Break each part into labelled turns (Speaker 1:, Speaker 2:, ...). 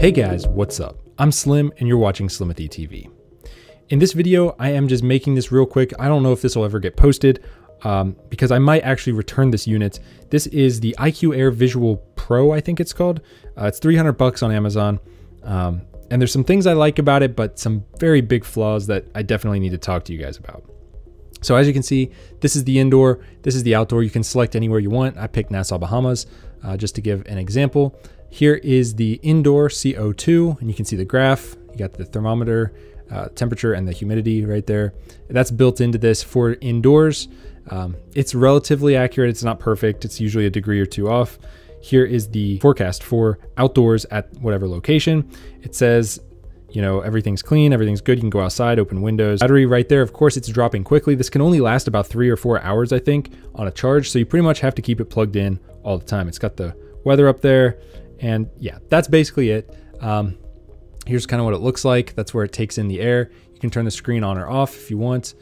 Speaker 1: Hey guys, what's up? I'm Slim and you're watching Slimothy TV. In this video, I am just making this real quick. I don't know if this will ever get posted um, because I might actually return this unit. This is the IQ Air Visual Pro, I think it's called. Uh, it's 300 bucks on Amazon. Um, and there's some things I like about it, but some very big flaws that I definitely need to talk to you guys about. So as you can see, this is the indoor, this is the outdoor. You can select anywhere you want. I picked Nassau, Bahamas, uh, just to give an example. Here is the indoor CO2, and you can see the graph. You got the thermometer, uh, temperature, and the humidity right there. That's built into this for indoors. Um, it's relatively accurate. It's not perfect. It's usually a degree or two off. Here is the forecast for outdoors at whatever location. It says you know, everything's clean, everything's good. You can go outside, open windows. Battery right there, of course, it's dropping quickly. This can only last about three or four hours, I think, on a charge. So you pretty much have to keep it plugged in all the time. It's got the weather up there. And yeah, that's basically it. Um, here's kind of what it looks like. That's where it takes in the air. You can turn the screen on or off if you want.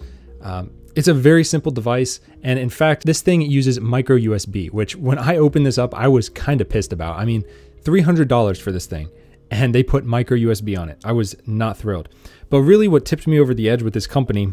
Speaker 1: Um, it's a very simple device. And in fact, this thing uses micro USB, which when I opened this up, I was kind of pissed about. I mean, $300 for this thing and they put micro USB on it. I was not thrilled. But really, what tipped me over the edge with this company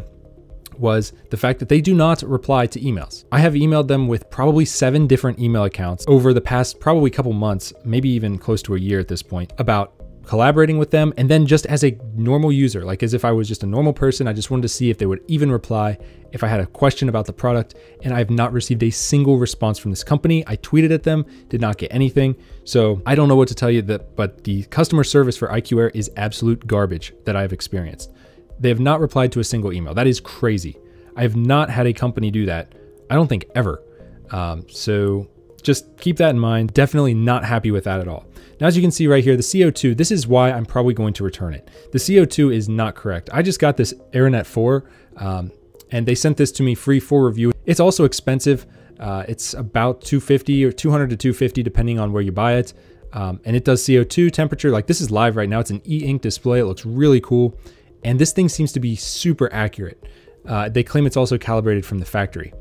Speaker 1: was the fact that they do not reply to emails. I have emailed them with probably seven different email accounts over the past probably couple months, maybe even close to a year at this point, about collaborating with them, and then just as a normal user, like as if I was just a normal person, I just wanted to see if they would even reply if I had a question about the product, and I have not received a single response from this company. I tweeted at them, did not get anything. So I don't know what to tell you that, but the customer service for IQ Air is absolute garbage that I've experienced. They have not replied to a single email. That is crazy. I have not had a company do that. I don't think ever. Um, so just keep that in mind. Definitely not happy with that at all. Now, as you can see right here, the CO2, this is why I'm probably going to return it. The CO2 is not correct. I just got this Aranet 4, um, and they sent this to me free for review. It's also expensive. Uh, it's about 250 or 200 to 250 depending on where you buy it. Um, and it does CO2 temperature. Like this is live right now. It's an e-ink display. It looks really cool. And this thing seems to be super accurate. Uh, they claim it's also calibrated from the factory.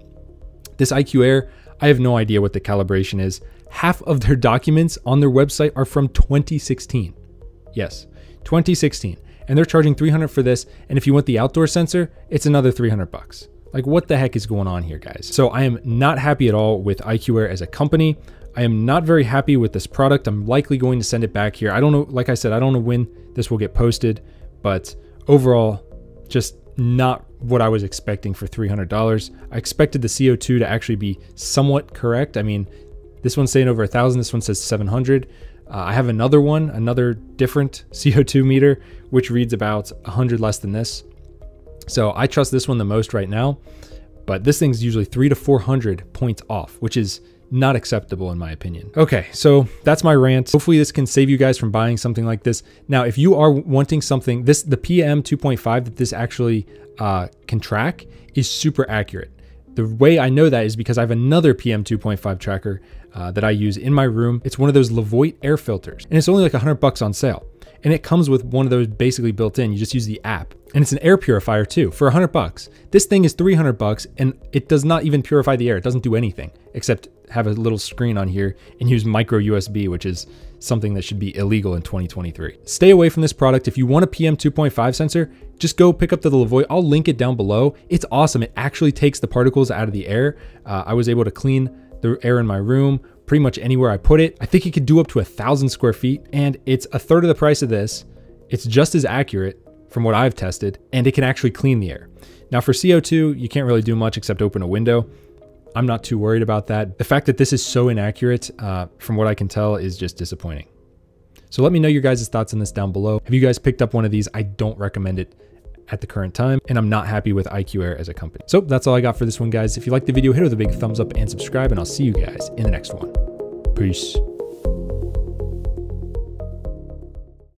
Speaker 1: This IQ Air, I have no idea what the calibration is half of their documents on their website are from 2016. Yes, 2016. And they're charging 300 for this. And if you want the outdoor sensor, it's another 300 bucks. Like what the heck is going on here, guys? So I am not happy at all with IQ Air as a company. I am not very happy with this product. I'm likely going to send it back here. I don't know, like I said, I don't know when this will get posted, but overall, just not what I was expecting for $300. I expected the CO2 to actually be somewhat correct. I mean, this one's saying over a thousand. This one says 700. Uh, I have another one, another different CO2 meter, which reads about 100 less than this. So I trust this one the most right now. But this thing's usually three to 400 points off, which is not acceptable in my opinion. Okay, so that's my rant. Hopefully this can save you guys from buying something like this. Now, if you are wanting something, this the PM 2.5 that this actually uh, can track is super accurate. The way I know that is because I have another PM 2.5 tracker uh, that I use in my room. It's one of those Levoit air filters, and it's only like 100 bucks on sale. And it comes with one of those basically built in. You just use the app. And it's an air purifier too for 100 bucks. This thing is 300 bucks and it does not even purify the air. It doesn't do anything except have a little screen on here and use micro USB, which is something that should be illegal in 2023. Stay away from this product. If you want a PM 2.5 sensor, just go pick up the Levoit. I'll link it down below. It's awesome. It actually takes the particles out of the air. Uh, I was able to clean the air in my room, pretty much anywhere I put it. I think it could do up to a thousand square feet and it's a third of the price of this. It's just as accurate from what I've tested and it can actually clean the air. Now for CO2, you can't really do much except open a window. I'm not too worried about that. The fact that this is so inaccurate, uh, from what I can tell, is just disappointing. So let me know your guys' thoughts on this down below. Have you guys picked up one of these? I don't recommend it at the current time, and I'm not happy with IQ Air as a company. So that's all I got for this one, guys. If you liked the video, hit it with a big thumbs up and subscribe, and I'll see you guys in the next one. Peace.